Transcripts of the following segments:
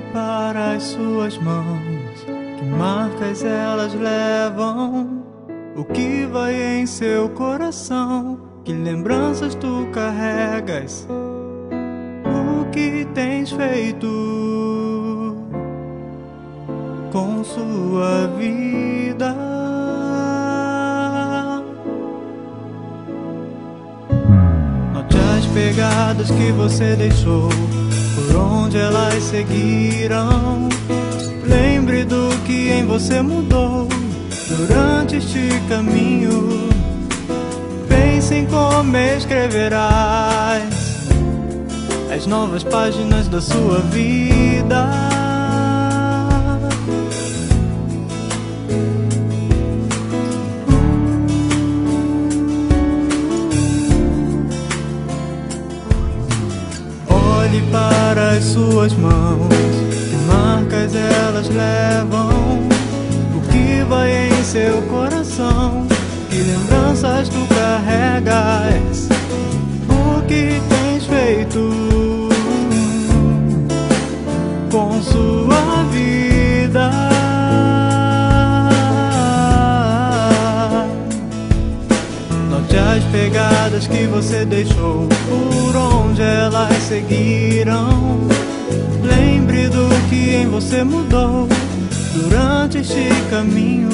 para as suas mãos, que marcas elas levam, o que vai em seu coração, que lembranças tu carregas, o que tens feito com sua vida. As pegadas que você deixou por onde elas seguiram. Lembre do que em você mudou durante este caminho. Pense em como escreverás as novas páginas da sua vida. Olhe para as suas mãos, que marcas elas levam, o que vai em seu coração, que lembranças tu carregas, o que tens pegadas que você deixou por onde elas seguiram. Lembre do que em você mudou durante este caminho.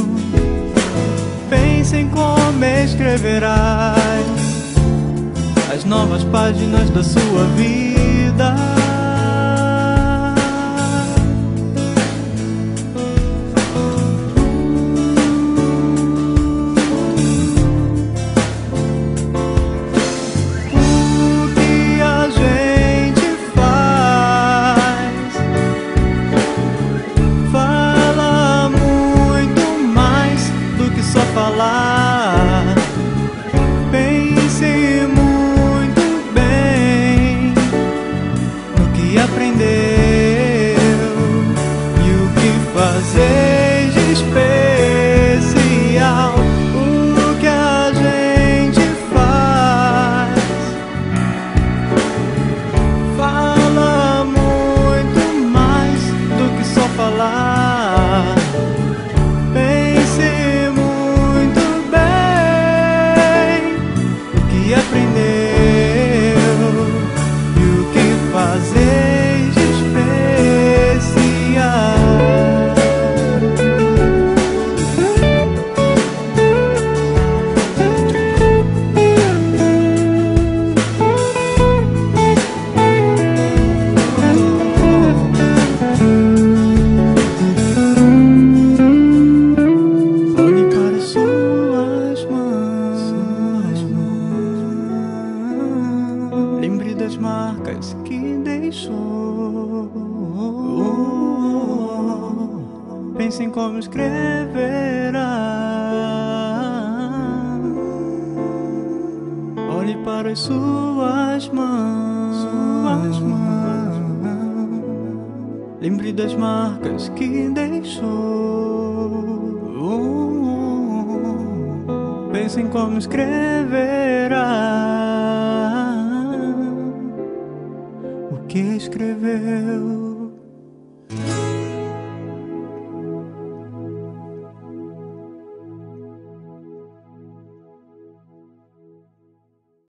Pense em como escreverás as novas páginas da sua vida. Pense em como escreverá. Olhe para as suas mãos. Lembre das marcas que deixou. Pense em como escreverá o que escreveu.